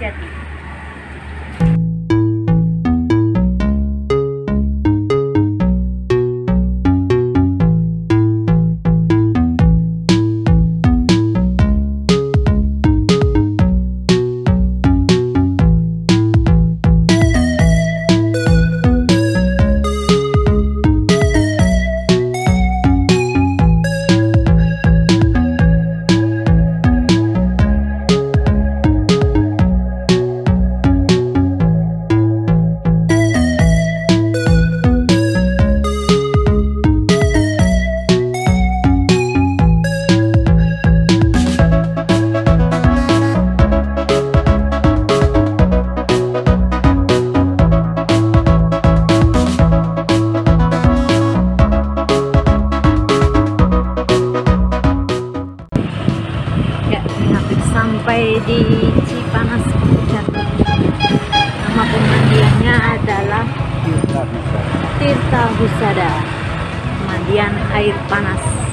Jati. Sampai di Cipanas Jati. Nama pemandiannya adalah Tirta Husada. Pemandian air panas.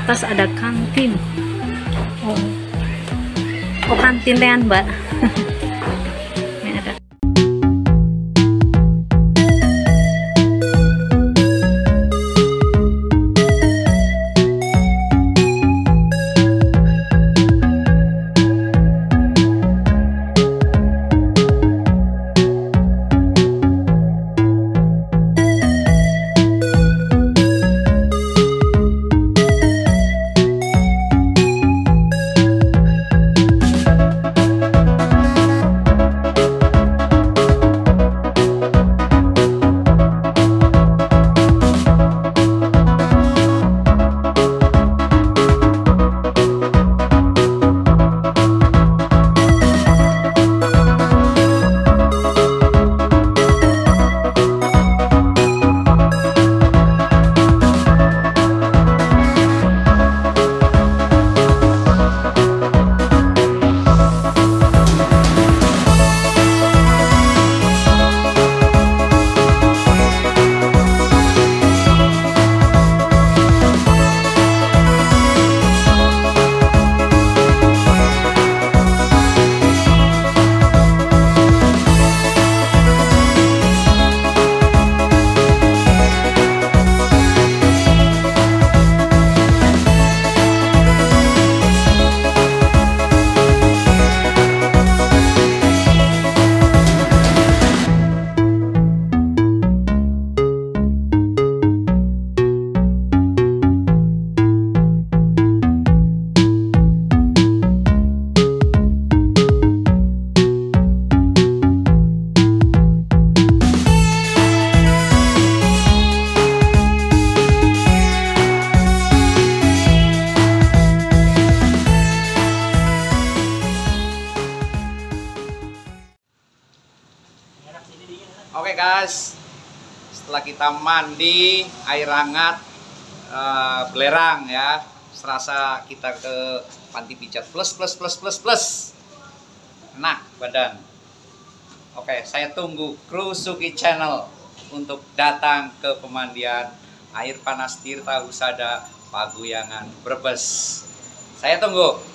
Atas ada kantin. Oh. Oh kantin lean mbak guys, setelah kita mandi air hangat eh, belerang ya, serasa kita ke panti pijat plus plus plus plus plus, enak badan. Oke, saya tunggu kru Suki Channel untuk datang ke pemandian air panas Tirta Husada Paguyangan Brebes. Saya tunggu.